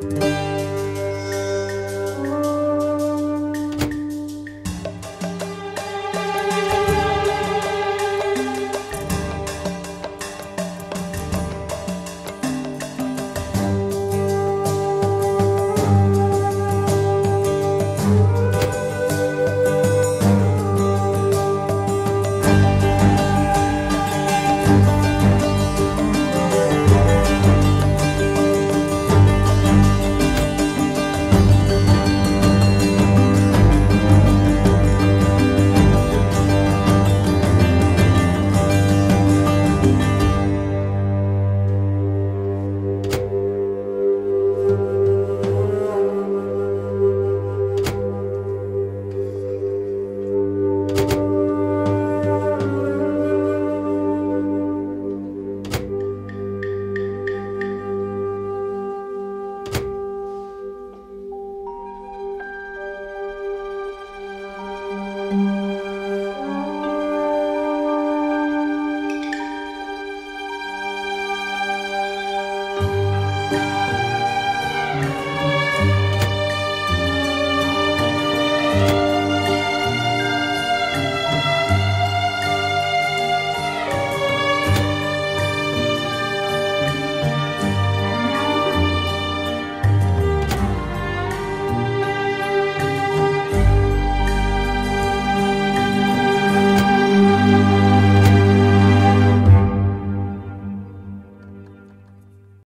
Música